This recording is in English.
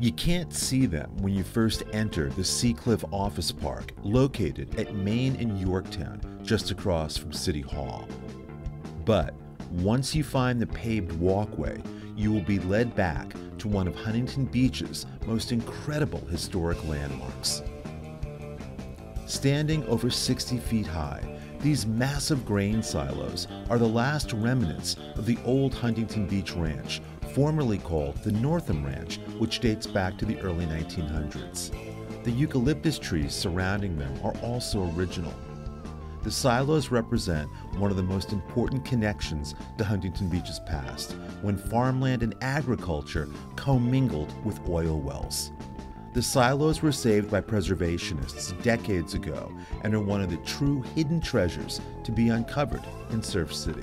You can't see them when you first enter the Seacliff Office Park, located at Main and Yorktown, just across from City Hall. But once you find the paved walkway, you will be led back to one of Huntington Beach's most incredible historic landmarks. Standing over 60 feet high, these massive grain silos are the last remnants of the old Huntington Beach Ranch, formerly called the Northam Ranch, which dates back to the early 1900s. The eucalyptus trees surrounding them are also original. The silos represent one of the most important connections to Huntington Beach's past, when farmland and agriculture commingled with oil wells. The silos were saved by preservationists decades ago and are one of the true hidden treasures to be uncovered in Surf City.